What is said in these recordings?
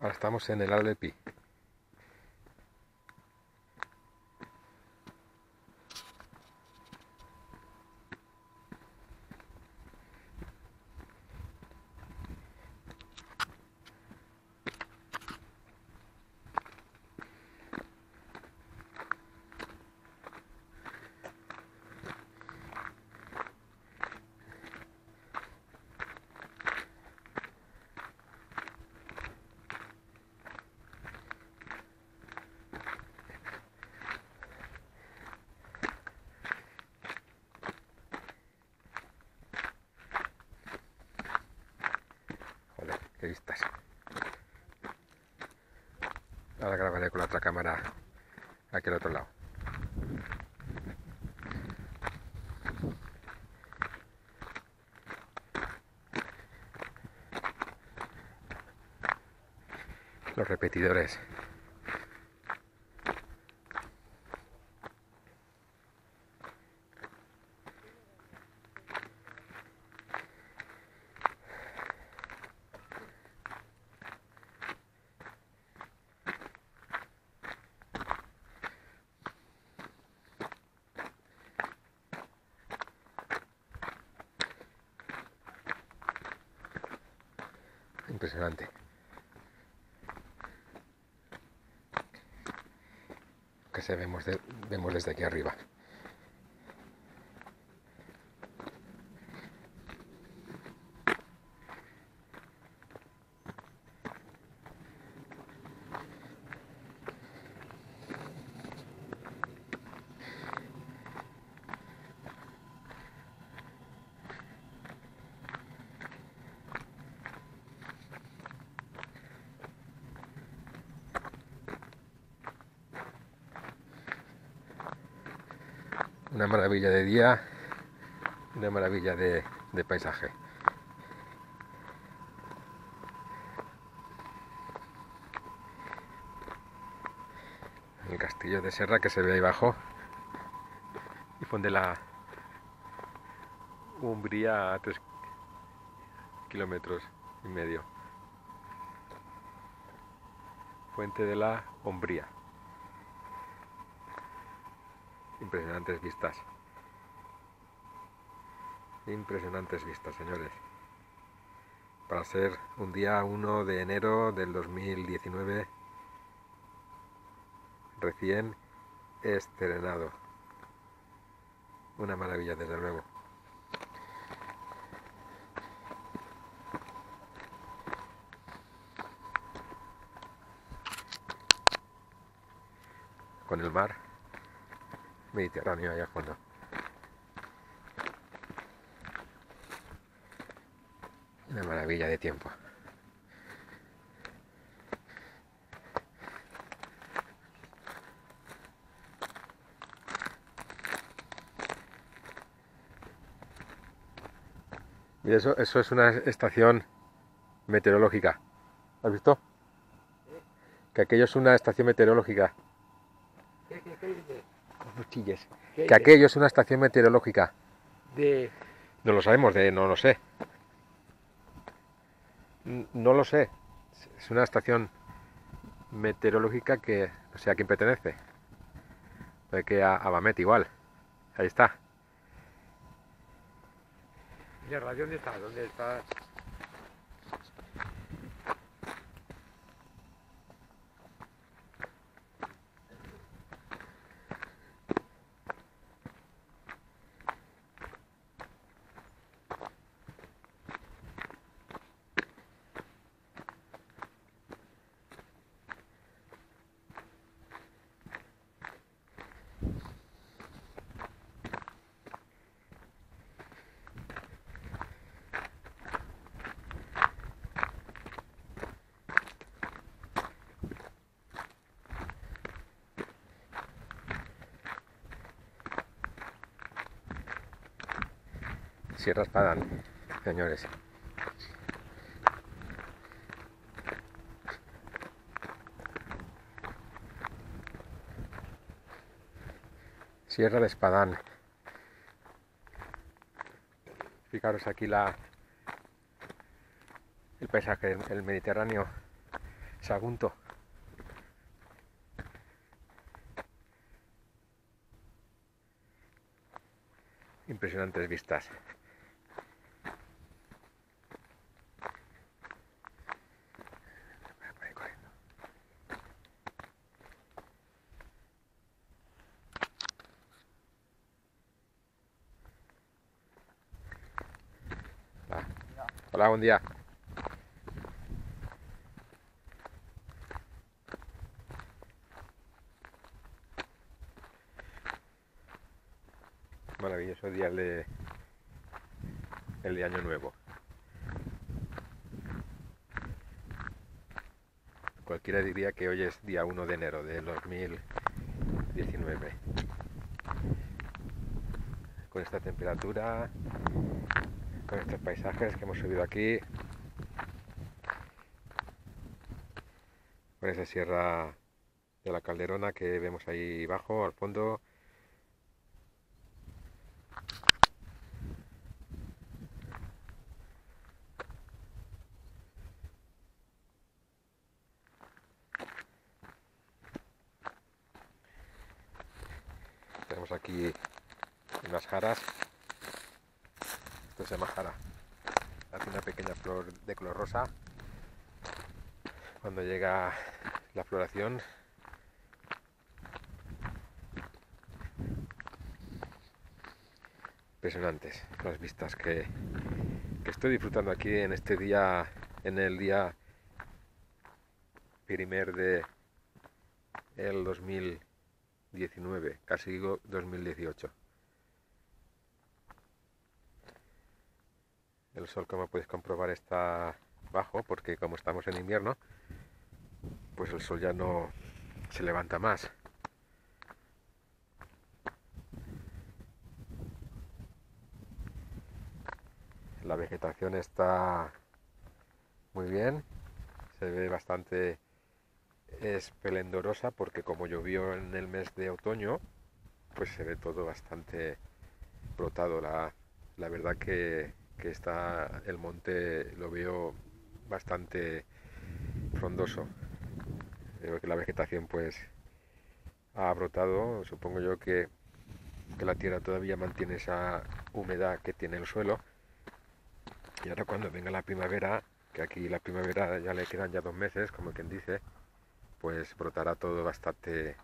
Ahora estamos en el Alepi. Joder, qué vistas. Ahora grabaré con la otra cámara aquí al otro lado. Los repetidores. Impresionante. Que se vemos, de- vemos desde aquí arriba. Una maravilla de día, una maravilla de, paisaje. El castillo de Serra que se ve ahí abajo y fonde la Umbría a tres kilómetros y medio. Fuente de la Umbría. Impresionantes vistas. Impresionantes vistas, señores. Para ser un día 1 de enero del 2019, recién estrenado. Una maravilla, desde luego. Con el mar Mediterráneo allá a fondo. Una maravilla de tiempo. Y eso, eso es una estación meteorológica. ¿Has visto? Que aquello es una estación meteorológica. No chilles. ¿Qué Que aquello es una estación meteorológica. De... No lo sabemos, de no lo sé. No lo sé. Es una estación meteorológica que no sé a quién pertenece. Puede que a, a Bamet igual. Ahí está. ¿Y la radio dónde está? ¿Dónde está? Sierra Espadán, señores. Sierra de Espadán. Fijaros aquí la el paisaje, el Mediterráneo Sagunto. Impresionantes vistas. Por ahí corriendo. Hola. Hola, buen día. Maravilloso día el de, el de Año Nuevo. Cualquiera diría que hoy es día 1 de enero de 2019. Con esta temperatura, con estos paisajes que hemos subido aquí, con esa sierra de la Calderona que vemos ahí abajo, al fondo, Tenemos aquí unas jaras. Esto se llama. Hace una pequeña flor de color rosa. Cuando llega la floración, impresionantes las vistas que, que estoy disfrutando aquí en este día, en el día primer de el 2019, casi digo 2018. El sol, como podéis comprobar, está bajo porque como estamos en invierno, pues el sol ya no se levanta más. La vegetación está muy bien, se ve bastante esplendorosa porque como llovió en el mes de otoño, pues se ve todo bastante brotado. La, la verdad que, que está el monte lo veo bastante frondoso. Veo que la vegetación pues ha brotado, supongo yo que, que la tierra todavía mantiene esa humedad que tiene el suelo. Y ahora cuando venga la primavera, que aquí la primavera ya le quedan ya dos meses, como quien dice, pues brotará todo bastante.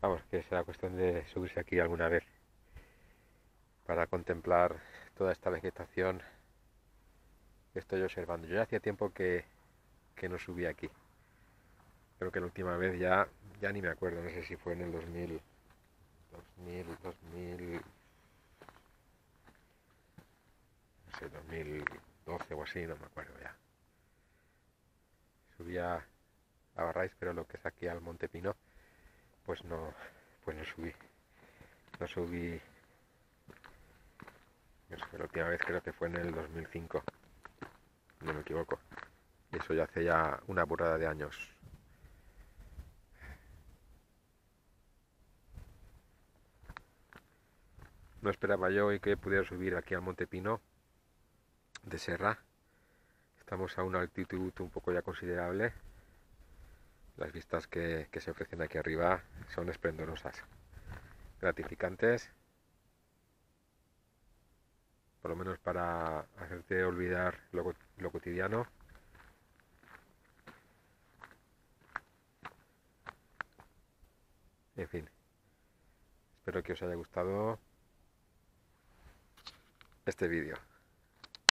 Vamos, que será cuestión de subirse aquí alguna vez para contemplar toda esta vegetación estoy observando. Yo ya hacía tiempo que, que no subí aquí. Creo que la última vez ya, ya ni me acuerdo, no sé si fue en el 2000, 2000, 2000, no sé, 2012 o así, no me acuerdo ya. Subía a Barrais, pero lo que es aquí al Monte Pino, pues no, pues no subí. No subí. La última vez creo que fue en el 2005, no me equivoco. Eso ya hace ya una burrada de años. No esperaba yo hoy que pudiera subir aquí al Monte Pino de Serra. Estamos a una altitud un poco ya considerable. Las vistas que, que se ofrecen aquí arriba son esplendorosas, gratificantes, por lo menos para hacerte olvidar lo, lo cotidiano. En fin, espero que os haya gustado este vídeo.